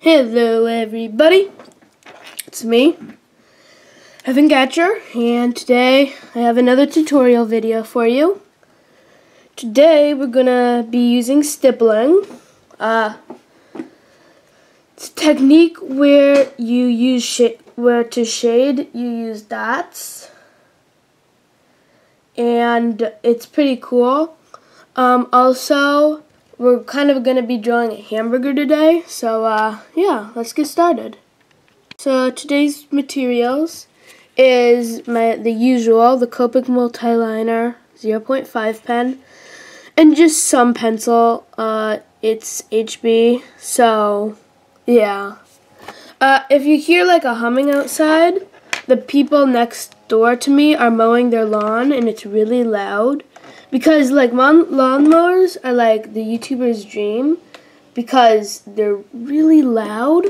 Hello everybody, it's me, Evan Gatscher, and today I have another tutorial video for you. Today we're gonna be using stippling. Uh, it's a technique where you use where to shade you use dots, and it's pretty cool. Um, also, we're kind of going to be drawing a hamburger today, so uh, yeah, let's get started. So today's materials is my the usual, the Copic Multiliner 0.5 pen, and just some pencil. Uh, it's HB, so yeah. Uh, if you hear like a humming outside, the people next door to me are mowing their lawn, and it's really loud. Because like lawn lawnmowers are like the YouTuber's dream because they're really loud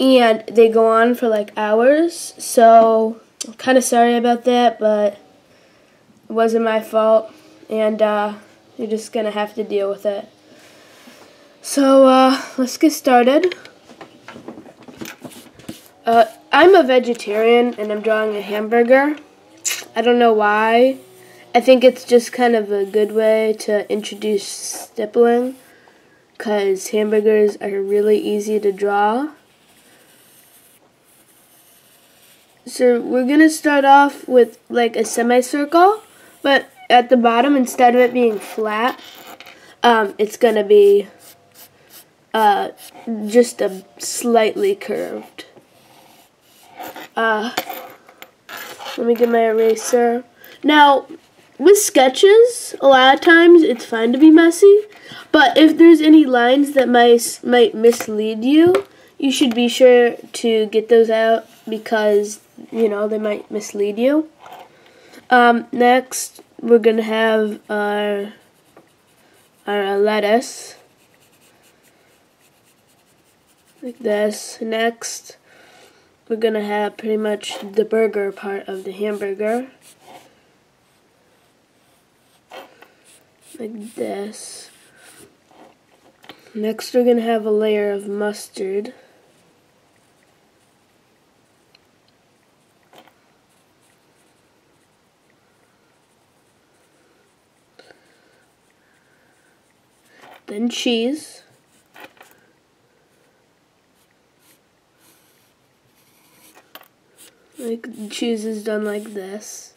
and they go on for like hours. So I'm kind of sorry about that, but it wasn't my fault, and uh, you're just gonna have to deal with it. So uh, let's get started. Uh, I'm a vegetarian and I'm drawing a hamburger. I don't know why. I think it's just kind of a good way to introduce stippling because hamburgers are really easy to draw. So we're going to start off with like a semicircle, but at the bottom, instead of it being flat, um, it's going to be uh, just a slightly curved. Uh, let me get my eraser. Now, with sketches, a lot of times it's fine to be messy, but if there's any lines that might might mislead you, you should be sure to get those out because you know they might mislead you. Um, next, we're gonna have our our lettuce like this. Next, we're gonna have pretty much the burger part of the hamburger. Like this. Next we're going to have a layer of mustard. Then cheese. Like cheese is done like this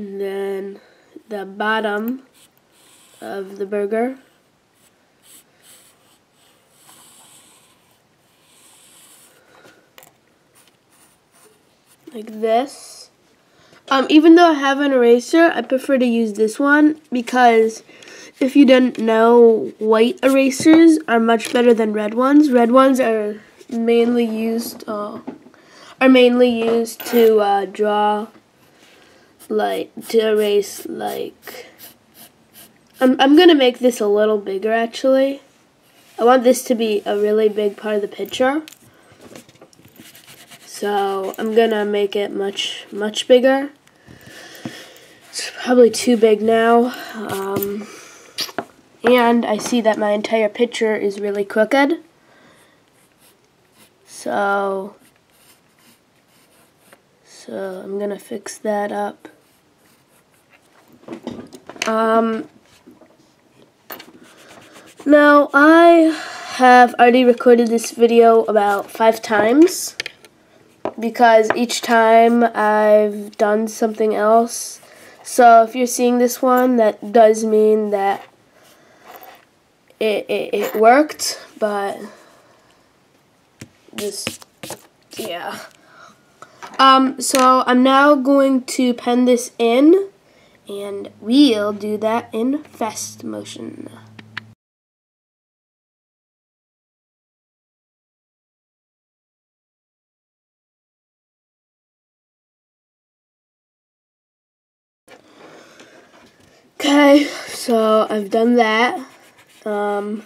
and then the bottom of the burger. Like this. Um, even though I have an eraser I prefer to use this one because if you didn't know white erasers are much better than red ones. Red ones are mainly used uh, are mainly used to uh, draw like to erase like I'm I'm gonna make this a little bigger actually. I want this to be a really big part of the picture. So I'm gonna make it much much bigger. It's probably too big now. Um, and I see that my entire picture is really crooked. So so I'm gonna fix that up. Um, now, I have already recorded this video about five times because each time I've done something else. So if you're seeing this one, that does mean that it, it, it worked, but just, yeah. Um, so I'm now going to pen this in and we'll do that in fast motion. Okay, so I've done that. Um,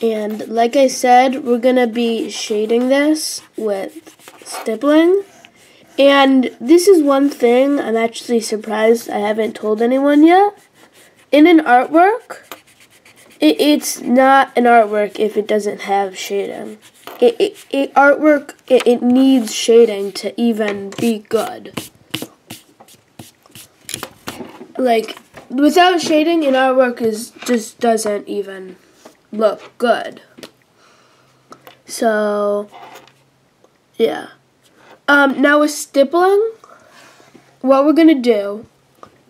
and like I said, we're going to be shading this with stippling. And this is one thing I'm actually surprised I haven't told anyone yet. In an artwork, it, it's not an artwork if it doesn't have shading. It, it, it artwork it, it needs shading to even be good. Like without shading, an artwork is just doesn't even look good. So yeah. Um, now with stippling, what we're gonna do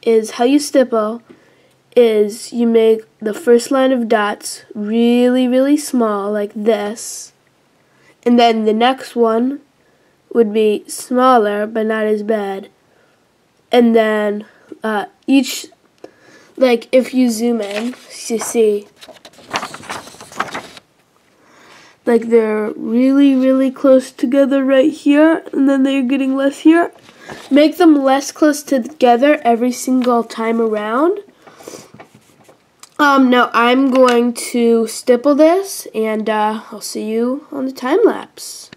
is how you stipple is you make the first line of dots really, really small, like this. And then the next one would be smaller, but not as bad. And then uh, each, like if you zoom in, you see, like they're really, really close together right here, and then they're getting less here. Make them less close together every single time around um, now I'm going to stipple this and uh, I'll see you on the time lapse.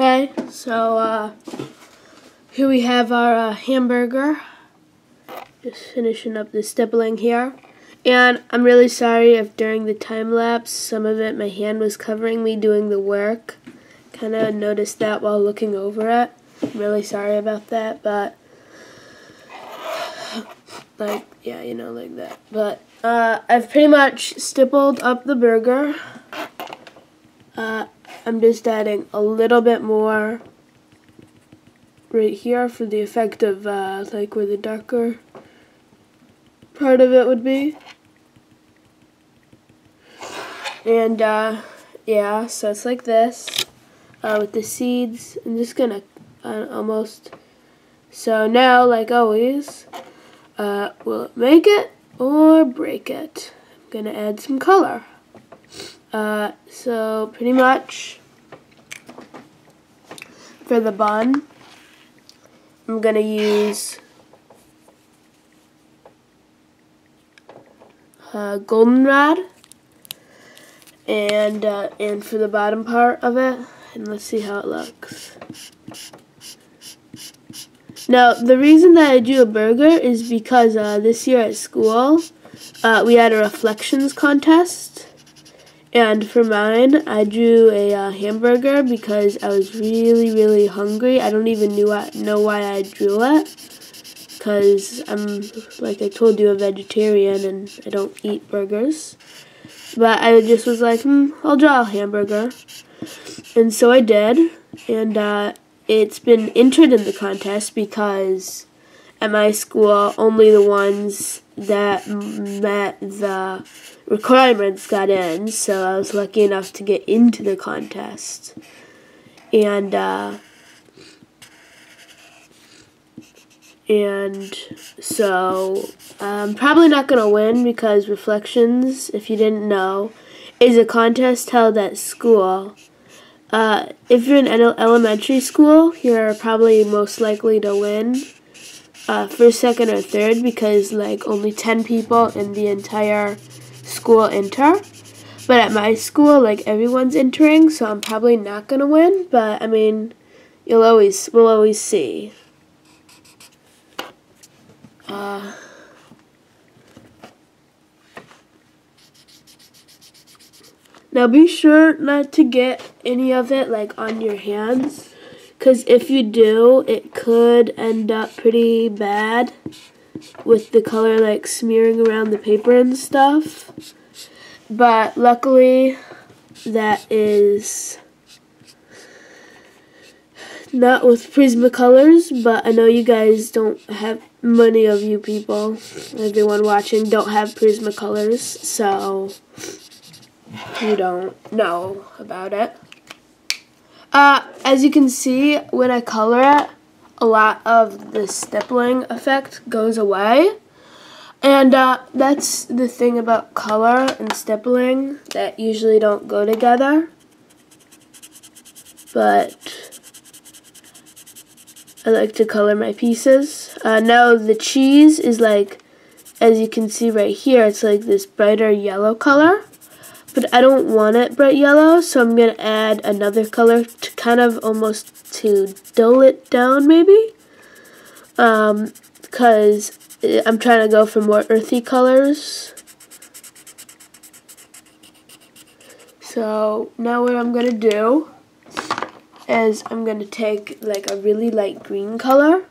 Okay, so uh, here we have our uh, hamburger. Just finishing up the stippling here. And I'm really sorry if during the time lapse, some of it my hand was covering me doing the work. Kind of noticed that while looking over it. Really sorry about that, but like, yeah, you know, like that. But uh, I've pretty much stippled up the burger. Uh, I'm just adding a little bit more right here for the effect of uh, like where the darker part of it would be. And uh, yeah, so it's like this uh, with the seeds. I'm just gonna uh, almost, so now like always, uh, will it make it or break it? I'm gonna add some color. Uh, so pretty much for the bun, I'm going to use uh, goldenrod and uh, and for the bottom part of it and let's see how it looks. Now the reason that I do a burger is because uh, this year at school uh, we had a reflections contest and for mine, I drew a uh, hamburger because I was really, really hungry. I don't even knew I, know why I drew it. Because I'm, like I told you, a vegetarian and I don't eat burgers. But I just was like, hmm, I'll draw a hamburger. And so I did. And uh, it's been entered in the contest because at my school, only the ones that met the requirements got in, so I was lucky enough to get into the contest. And, uh, and so I'm probably not going to win because Reflections, if you didn't know, is a contest held at school. Uh, if you're in elementary school, you're probably most likely to win uh, first, second, or third because like only 10 people in the entire school enter. But at my school, like everyone's entering, so I'm probably not gonna win. But I mean, you'll always we'll always see. Uh, now be sure not to get any of it like on your hands because if you do, it could end up pretty bad with the color like smearing around the paper and stuff. But luckily, that is not with Prismacolors, but I know you guys don't have, many of you people, everyone watching, don't have Prismacolors, so you don't know about it. Uh, as you can see, when I color it, a lot of the stippling effect goes away. And uh, that's the thing about color and stippling that usually don't go together. But I like to color my pieces. Uh, now the cheese is like, as you can see right here, it's like this brighter yellow color. But I don't want it bright yellow, so I'm going to add another color kind of almost to dull it down maybe. Um, because I'm trying to go for more earthy colors. So now what I'm going to do is I'm going to take like a really light green color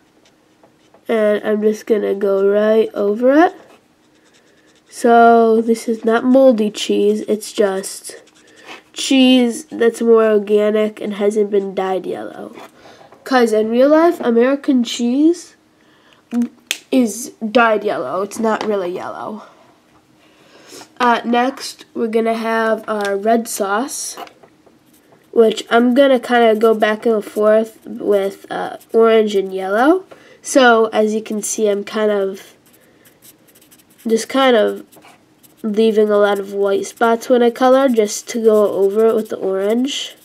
and I'm just going to go right over it. So this is not moldy cheese, it's just cheese that's more organic and hasn't been dyed yellow. Because in real life, American cheese is dyed yellow. It's not really yellow. Uh, next, we're going to have our red sauce which I'm going to kind of go back and forth with uh, orange and yellow. So as you can see, I'm kind of just kind of leaving a lot of white spots when I color just to go over it with the orange.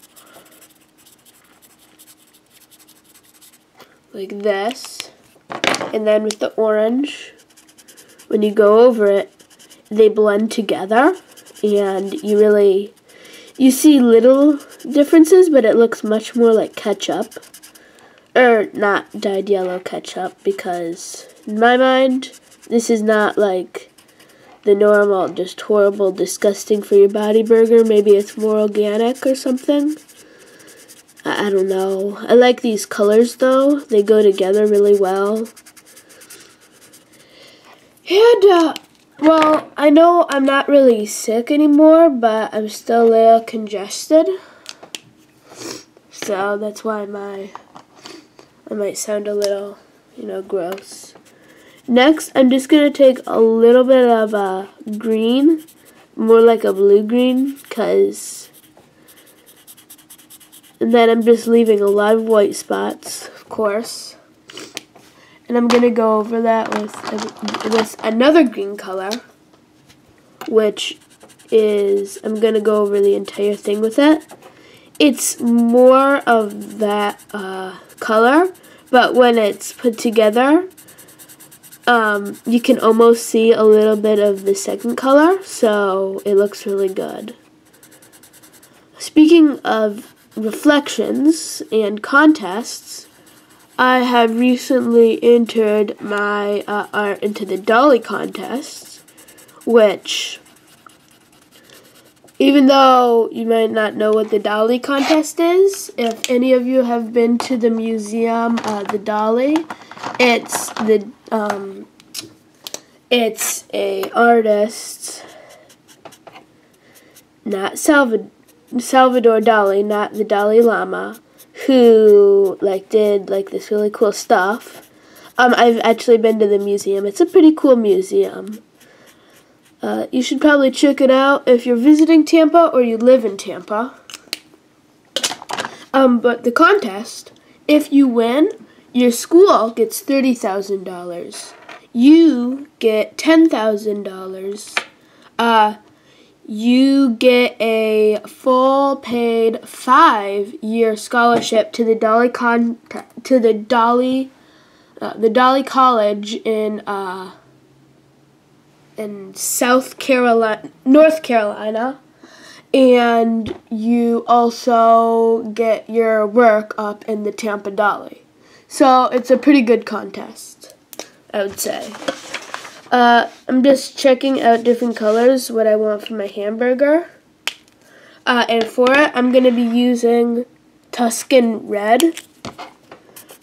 Like this. And then with the orange, when you go over it, they blend together and you really you see little differences, but it looks much more like ketchup. Or not dyed yellow ketchup, because in my mind, this is not like the normal, just horrible, disgusting for your body burger. Maybe it's more organic or something. I, I don't know. I like these colors though. They go together really well. And uh, well, I know I'm not really sick anymore, but I'm still a little congested. So that's why my I might sound a little, you know, gross. Next, I'm just going to take a little bit of uh, green, more like a blue-green, because... And then I'm just leaving a lot of white spots, of course. And I'm going to go over that with, with another green color, which is, I'm going to go over the entire thing with it. It's more of that uh, color, but when it's put together, um, you can almost see a little bit of the second color, so it looks really good. Speaking of reflections and contests, I have recently entered my uh, art into the Dali contest, which, even though you might not know what the Dali contest is, if any of you have been to the museum, uh, the Dali, it's the um, it's a artist, not Salvador, Salvador Dali, not the Dalai Lama who like did like this really cool stuff. Um, I've actually been to the museum. It's a pretty cool museum. Uh, you should probably check it out if you're visiting Tampa or you live in Tampa. Um, but the contest, if you win, your school gets $30,000. You get $10,000. Uh, you get a full paid five year scholarship to the Dali Con to the Dali uh, the Dali College in uh, in South Carolina North Carolina and you also get your work up in the Tampa Dali. So it's a pretty good contest, I would say. Uh, I'm just checking out different colors, what I want for my hamburger. Uh, and for it, I'm going to be using Tuscan Red.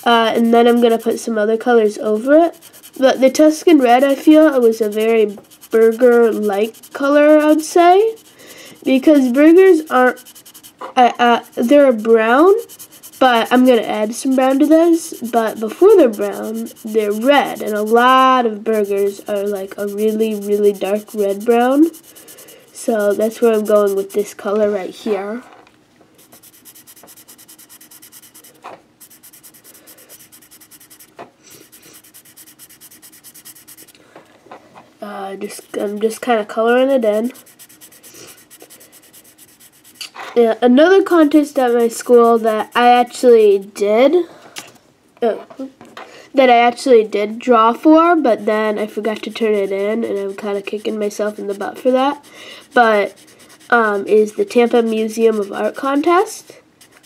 Uh, and then I'm going to put some other colors over it. But the Tuscan Red, I feel, it was a very burger-like color, I would say. because burgers aren't, uh, uh, they're brown, but I'm going to add some brown to this. But before they're brown, they're red. And a lot of burgers are like a really, really dark red brown. So that's where I'm going with this color right here. Uh, just I'm just kind of coloring it in. Yeah, another contest at my school that I actually did, uh, that I actually did draw for, but then I forgot to turn it in, and I'm kind of kicking myself in the butt for that. But um, is the Tampa Museum of Art contest.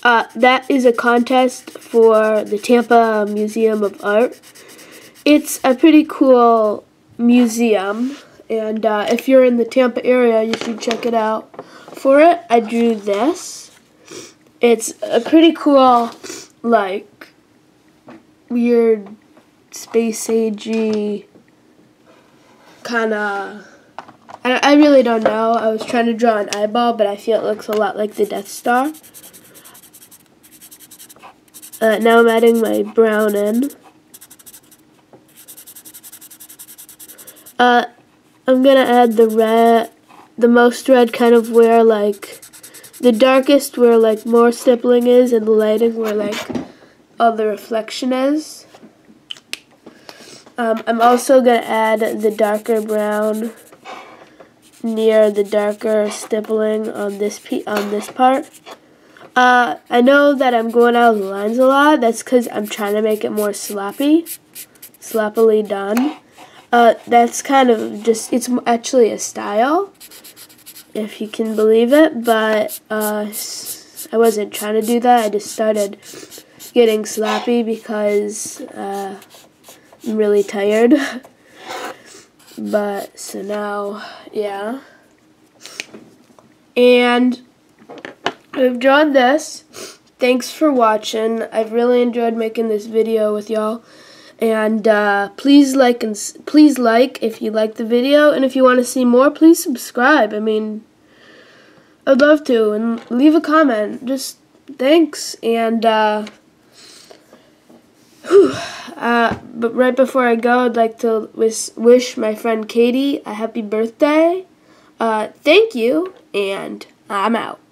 Uh, that is a contest for the Tampa Museum of Art. It's a pretty cool museum. And uh, if you're in the Tampa area, you should check it out. For it, I drew this. It's a pretty cool, like, weird space agey kind of. I, really don't know. I was trying to draw an eyeball, but I feel it looks a lot like the Death Star. Uh, now I'm adding my brown in. Uh, I'm gonna add the red, the most red kind of where like, the darkest where like more stippling is and the lighting where like all the reflection is. Um, I'm also gonna add the darker brown near the darker stippling on this on this part. Uh, I know that I'm going out of the lines a lot. That's because I'm trying to make it more sloppy, sloppily done. Uh, that's kind of just, it's actually a style, if you can believe it, but uh, I wasn't trying to do that. I just started getting sloppy because uh, I'm really tired. but, so now, yeah. And I've drawn this. Thanks for watching. I've really enjoyed making this video with y'all. And uh, please like and please like if you like the video, and if you want to see more, please subscribe. I mean, I'd love to, and leave a comment. Just thanks, and uh, whew, uh, but right before I go, I'd like to wish wish my friend Katie a happy birthday. Uh, thank you, and I'm out.